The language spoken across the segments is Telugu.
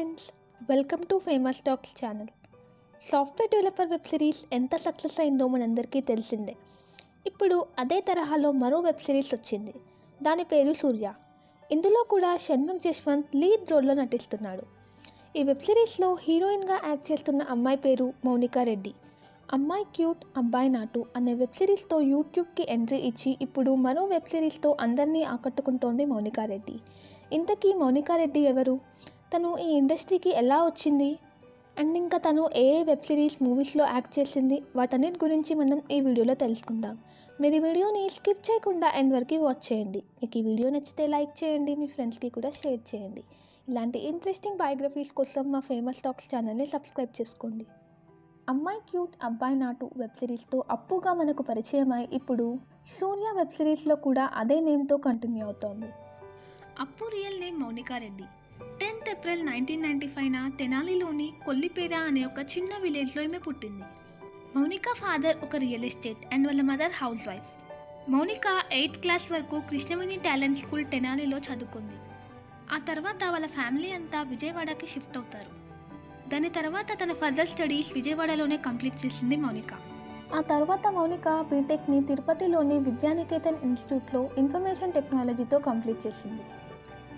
Welcome to Famous Talks channel software developer web series ఎంత సక్సెస్ అయిందో మనందరికీ తెలిసిందే. ఇప్పుడు అదే తరహాలో మరో వెబ్ సిరీస్ వచ్చింది. దాని పేరు సూర్య. ఇందులో కూడా షణ్ముఖ్ జశ్వంత్ లీడ్ రోల్లో నటిస్తున్నాడు. ఈ వెబ్ సిరీస్లో హీరోయిన్గా యాక్ట్ చేస్తున్న అమ్మాయి పేరు మౌనికా రెడ్డి. అమ్మాయి క్యూట్ అబ్బాయి నాటు అనే వెబ్ సిరీస్తో యూట్యూబ్కి ఎంట్రీ ఇచ్చి ఇప్పుడు మరో వెబ్ సిరీస్తో అందరినీ ఆకట్టుకుంటోంది మౌనికారెడ్డి ఇంతకీ మౌనికా రెడ్డి ఎవరు? తను ఈ ఇండస్ట్రీకి ఎలా వచ్చింది? అండ్ ఇంకా తను ఏ వెబ్ సిరీస్ మూవీస్లో యాక్ట్ చేసింది? వాటన్నిటి గురించి మనం ఈ వీడియోలో తెలుసుకుందాం. మీరు ఈ వీడియోని స్కిప్ చేయకుండా ఎండ్ వరకు వాచ్ చేయండి. మీకు ఈ వీడియో నచ్చితే లైక్ చేయండి మీ ఫ్రెండ్స్కి కూడా షేర్ చేయండి. ఇలాంటి ఇంట్రెస్టింగ్ బయోగ్రఫీస్ కోసం మా ఫేమస్ టాక్స్ ఛానల్ని సబ్స్క్రైబ్ చేసుకోండి. అమ్మాయి క్యూట్ అబ్బాయి నాటు వెబ్ సిరీస్తో అప్పుగా మనకు పరిచయం అయి ఇప్పుడు సూర్య వెబ్ సిరీస్లో కూడా అదే నేమ్తో కంటిన్యూ అవుతోంది. Appu real name Mounika Reddy. April nineteen ninety ఫైవ్న తెనాలిలోని కొల్లిపేర అనే ఒక చిన్న విలేజ్లో ఈమె పుట్టింది. మౌనిక ఫాదర్ ఒక రియల్ ఎస్టేట్ అండ్ వాళ్ళ mother housewife. Mounika eighth class వరకు కృష్ణవేణి టాలెంట్ స్కూల్ తెనాలిలో చదువుకుంది. ఆ తర్వాత వాళ్ళ ఫ్యామిలీ అంతా విజయవాడకి షిఫ్ట్ అవుతారు. దాని తర్వాత తన ఫర్దర్ స్టడీస్ విజయవాడలోనే కంప్లీట్ చేసింది మౌనిక. ఆ తర్వాత మౌనిక బీటెక్ని తిరుపతిలోని విద్యానికేతన్ ఇన్స్టిట్యూట్లో ఇన్ఫర్మేషన్ టెక్నాలజీతో కంప్లీట్ చేసింది.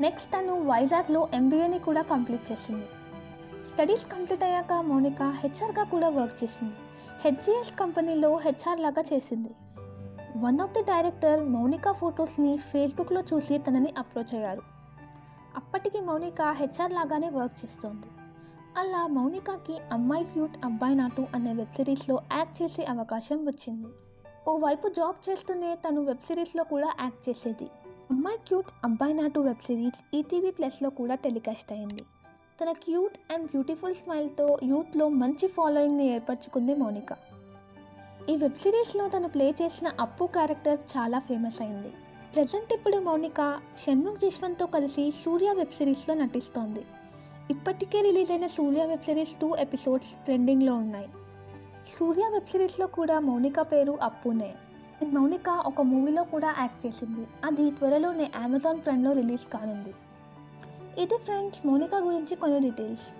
నెక్స్ట్ తను వైజాగ్లో ఎంబీఏని కూడా కంప్లీట్ చేసింది. స్టడీస్ కంప్లీట్ అయ్యాక మౌనిక హెచ్ఆర్గా కూడా వర్క్ చేసింది. హెచ్జిఎస్ కంపెనీలో హెచ్ఆర్ లాగా చేసింది. One of the director Mounika ఫొటోస్ని ఫేస్బుక్లో చూసి తనని అప్రోచ్ అయ్యారు. అప్పటికి మౌనిక హెచ్ఆర్ లాగానే వర్క్ చేస్తోంది. అలా మౌనికకి అమ్మాయి క్యూట్ అబ్బాయి నాటు అనే వెబ్ సిరీస్లో యాక్ట్ చేసే అవకాశం వచ్చింది. ఓవైపు జాబ్ చేస్తూనే తను వెబ్ సిరీస్లో కూడా యాక్ట్ చేసేది. అమ్మాయి క్యూట్ అబ్బాయి నాటు వెబ్ సిరీస్ ఈటీవీ ప్లస్లో కూడా టెలికాస్ట్ అయింది. తన క్యూట్ అండ్ బ్యూటిఫుల్ స్మైల్తో యూత్లో మంచి ఫాలోయింగ్ని ఏర్పరచుకుంది మౌనిక. ఈ వెబ్ సిరీస్లో తను ప్లే చేసిన అప్పు క్యారెక్టర్ చాలా ఫేమస్ అయింది. ప్రజెంట్ ఇప్పుడు మౌనిక షణ్ముఖ్ జశ్వంత్తో కలిసి సూర్య వెబ్ సిరీస్లో నటిస్తోంది. ఇప్పటికే రిలీజ్ అయిన Surya web series two episodes ట్రెండింగ్లో ఉన్నాయి. సూర్య వెబ్ సిరీస్లో కూడా మౌనిక పేరు అప్పునే. మౌనిక ఒక మూవీలో కూడా యాక్ట్ చేసింది. అది త్వరలోనే అమెజాన్ ప్రైమ్లో రిలీజ్ కానుంది. ఇది ఫ్రెండ్స్ మౌనిక గురించి కొన్ని డీటెయిల్స్.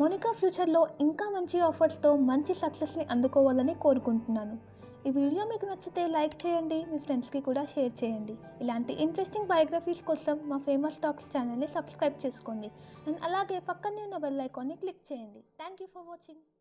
మౌనిక ఫ్యూచర్లో ఇంకా మంచి ఆఫర్స్తో మంచి సక్సెస్ని అందుకోవాలని కోరుకుంటున్నాను. ఈ వీడియో మీకు నచ్చితే లైక్ చేయండి మీ ఫ్రెండ్స్కి కూడా షేర్ చేయండి. ఇలాంటి ఇంట్రెస్టింగ్ బయోగ్రఫీస్ కోసం మా ఫేమస్ టాక్స్ ఛానల్ని సబ్స్క్రైబ్ చేసుకోండి. అండ్ అలాగే పక్కనే ఉన్న బెల్ ఐకాన్ని క్లిక్ చేయండి. Thank you for watching.